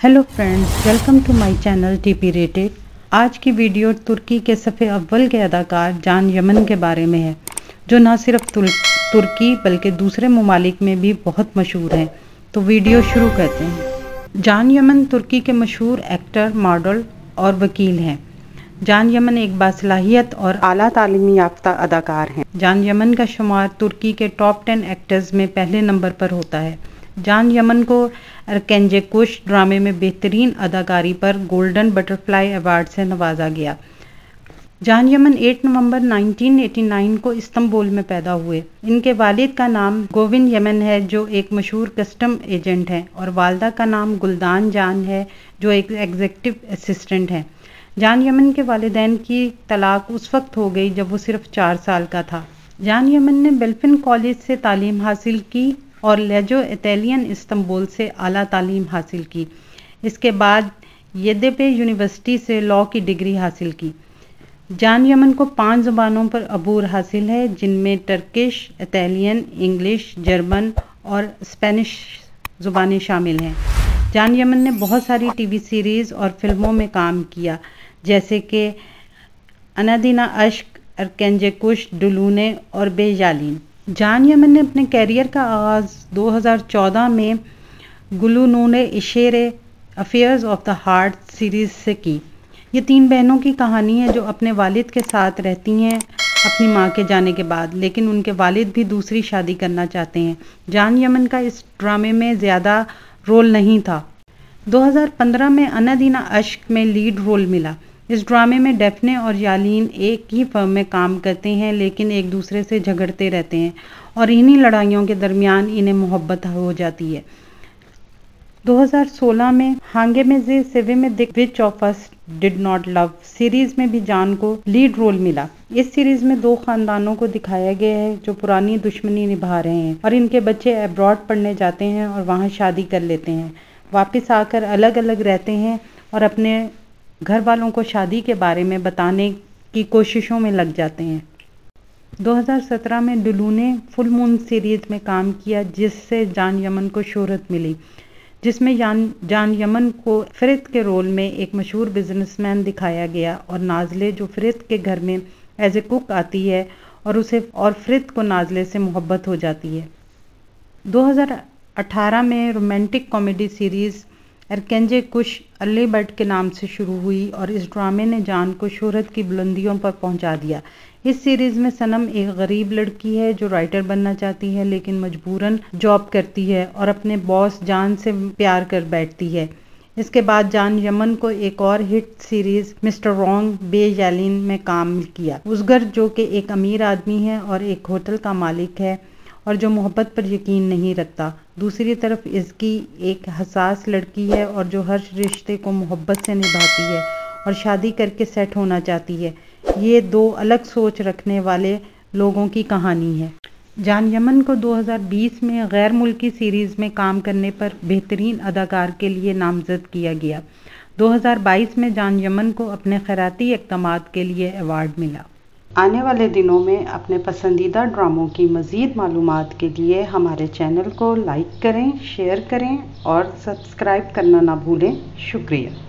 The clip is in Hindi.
Hello friends welcome to my channel TP rated आज की वीडियो तुर्की के सफ़े अव्वल के अदाकार जान यमन के बारे में है, जो ना सिर्फ़ तुर्की बल्कि दूसरे ममालिक में भी बहुत मशहूर हैं। तो वीडियो शुरू करते हैं। जान यमन तुर्की के मशहूर एक्टर मॉडल और वकील हैं। जान यमन एक बासलाहियत और अली तालीमी याफ्ता अदाकार हैं। जान यमन का शुमार तुर्की के टॉप टेन एक्टर्स में पहले नंबर पर होता है। जान यमन को अरकेंजे कुश ड्रामे में बेहतरीन अदाकारी पर गोल्डन बटरफ्लाई अवार्ड से नवाजा गया। जान यमन 8 नवंबर 1989 को इस्तंबुल में पैदा हुए। इनके वालिद का नाम गोविंद यमन है, जो एक मशहूर कस्टम एजेंट हैं, और वालदा का नाम गुलदान जान है, जो एक एग्जेक्टिव असिस्टेंट हैं। जान यमन के वालदेन की तलाक उस वक्त हो गई जब वो सिर्फ़ चार साल का था। जान यमन ने बेल्फिन कॉलेज से तालीम हासिल की। और लेजो इटालियन इस्तंबुल से आला तालीम हासिल की। इसके बाद यद्यपे यूनिवर्सिटी से लॉ की डिग्री हासिल की। जान यमन को पाँच ज़बानों पर अबूर हासिल है, जिनमें टर्किश, इटालियन, इंग्लिश, जर्मन और स्पेनिश ज़ुबानें शामिल हैं। जान यमन ने बहुत सारी टीवी सीरीज़ और फ़िल्मों में काम किया, जैसे कि अनादीना अश्क, अरकेंजे कुश, डुलूने और बेजालीन। जान यमन ने अपने कैरियर का आगाज़ 2014 में गुलूनून Isleri affairs of the heart series से की। ये तीन बहनों की कहानी है जो अपने वालिद के साथ रहती हैं अपनी माँ के जाने के बाद, लेकिन उनके वालिद भी दूसरी शादी करना चाहते हैं। जान यमन का इस ड्रामे में ज़्यादा रोल नहीं था। 2015 में अनादीना अश्क में लीड रोल मिला। इस ड्रामे में डेफने और यालीन एक ही फर्म में काम करते हैं, लेकिन एक दूसरे से झगड़ते रहते हैं और इन्हीं लड़ाइयों के दरमियान इन्हें मोहब्बत हो जाती है। 2016 में हांगे में जे सेवे में which of us did not love series में भी जान को लीड रोल मिला। इस सीरीज़ में दो खानदानों को दिखाया गया है जो पुरानी दुश्मनी निभा रहे हैं और इनके बच्चे अब्रॉड पढ़ने जाते हैं और वहाँ शादी कर लेते हैं। वापस आकर अलग अलग रहते हैं और अपने घर वालों को शादी के बारे में बताने की कोशिशों में लग जाते हैं। 2017 में डुलू ने फुल मून सीरीज़ में काम किया, जिससे जान यमन को शोहरत मिली, जिसमें जान जान यमन को फ़रित के रोल में एक मशहूर बिजनेसमैन दिखाया गया और नाजले जो फ़रित के घर में एज ए कुक आती है और उसे, और फ़रित को नाजले से मोहब्बत हो जाती है। 2018 में romantic comedy series Erkenci Kus early bird के नाम से शुरू हुई और इस ड्रामे ने जान को शोहरत की बुलंदियों पर पहुँचा दिया। इस सीरीज़ में सनम एक गरीब लड़की है जो राइटर बनना चाहती है, लेकिन मजबूरन जॉब करती है और अपने बॉस जान से प्यार कर बैठती है। इसके बाद जान यमन को एक और hit series, mister wrong Bay यालिन में काम किया। उसगर जो कि एक अमीर आदमी है और एक होटल का मालिक है। और जो मोहब्बत पर यकीन नहीं रखता। दूसरी तरफ़ इसकी एक हसास लड़की है और जो हर रिश्ते को मोहब्बत से निभाती है और शादी करके सेट होना चाहती है। ये दो अलग सोच रखने वाले लोगों की कहानी है। जान यमन को 2020 में गैर मुल्की सीरीज़ में काम करने पर बेहतरीन अदाकार के लिए नामजद किया गया। 2022 में जान यमन को अपने खैराती इकदाम के लिए अवार्ड मिला। आने वाले दिनों में अपने पसंदीदा ड्रामों की मज़ीद मालूम के लिए हमारे चैनल को लाइक करें, शेयर करें और सब्सक्राइब करना ना भूलें। शुक्रिया।